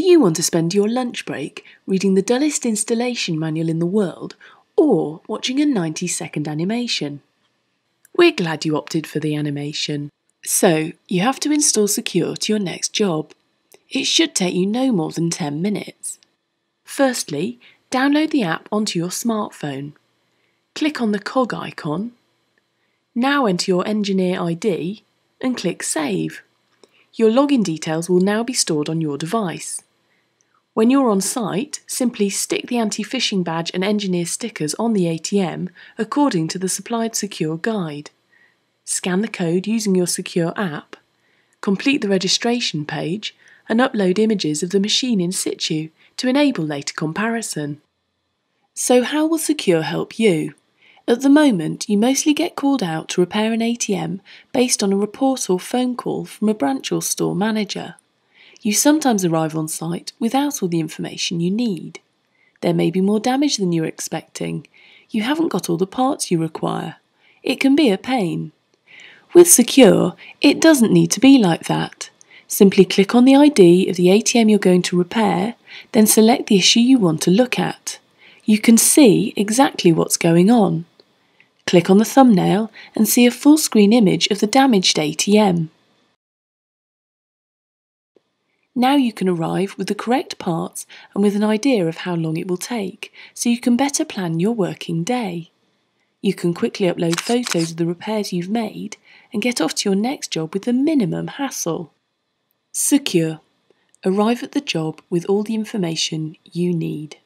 you want to spend your lunch break reading the dullest installation manual in the world or watching a 90 second animation? We're glad you opted for the animation. So, you have to install SEC-QR to your next job. It should take you no more than 10 minutes. Firstly, download the app onto your smartphone. Click on the cog icon. Now enter your engineer ID and click Save. Your login details will now be stored on your device. When you're on site, simply stick the anti-phishing badge and engineer stickers on the ATM according to the supplied SEC-QR guide. Scan the code using your SEC-QR app, complete the registration page, and upload images of the machine in situ to enable later comparison. So how will SEC-QR help you? At the moment, you mostly get called out to repair an ATM based on a report or phone call from a branch or store manager. You sometimes arrive on site without all the information you need. There may be more damage than you're expecting. You haven't got all the parts you require. It can be a pain. With SEC-QR, it doesn't need to be like that. Simply click on the ID of the ATM you're going to repair, then select the issue you want to look at. You can see exactly what's going on. Click on the thumbnail and see a full screen image of the damaged ATM. Now you can arrive with the correct parts and with an idea of how long it will take, so you can better plan your working day. You can quickly upload photos of the repairs you've made and get off to your next job with the minimum hassle. SEC-QR. Arrive at the job with all the information you need.